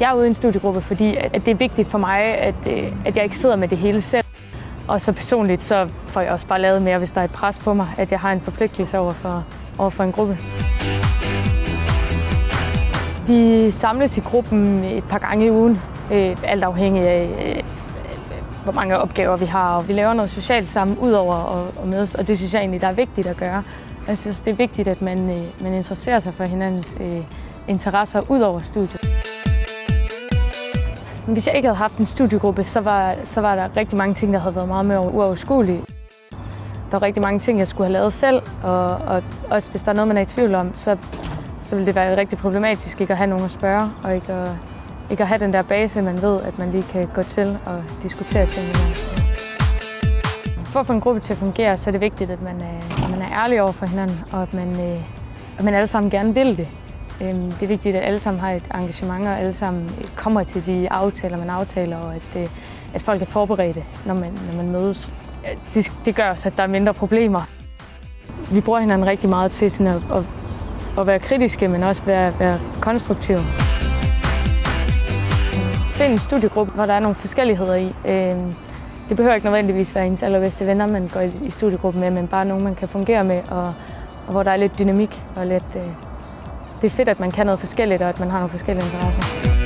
Jeg er ude i en studiegruppe, fordi at det er vigtigt for mig, at, øh, at jeg ikke sidder med det hele selv. Og så personligt, så får jeg også bare lavet mere, hvis der er et pres på mig, at jeg har en forpligtelse over for, over for en gruppe. Vi samles i gruppen et par gange i ugen, øh, alt afhængig af, øh, hvor mange opgaver vi har. Og vi laver noget socialt sammen, ud over at mødes, og det synes jeg egentlig, der er vigtigt at gøre. Jeg synes, det er vigtigt, at man, øh, man interesserer sig for hinandens øh, interesser ud over studiet. Hvis jeg ikke havde haft en studiegruppe, så var, så var der rigtig mange ting, der havde været meget mere uoverskuelige. Der var rigtig mange ting, jeg skulle have lavet selv, og, og også hvis der er noget, man er i tvivl om, så, så ville det være rigtig problematisk ikke at have nogen at spørge, og ikke at, ikke at have den der base, man ved, at man lige kan gå til og diskutere ting med. For at få en gruppe til at fungere, så er det vigtigt, at man øh, er, man er ærlig over for hinanden, og at man, øh, at man alle sammen gerne vil det. Øhm, det er vigtigt, at alle sammen har et engagement, og alle sammen kommer til de aftaler, man aftaler, og at, øh, at folk er forberedte, når man, når man mødes. Øh, det, det gør også, at der er mindre problemer. Vi bruger hinanden rigtig meget til sådan at, at, at være kritiske, men også være, være konstruktive. Find en studiegruppe, hvor der er nogle forskelligheder i. Øhm, det behøver ikke nødvendigvis være ens allerbedste venner, man går i studiegruppen med, men bare nogen, man kan fungere med, og, og hvor der er lidt dynamik og lidt, øh, det er fedt, at man kan noget forskelligt, og at man har nogle forskellige interesser.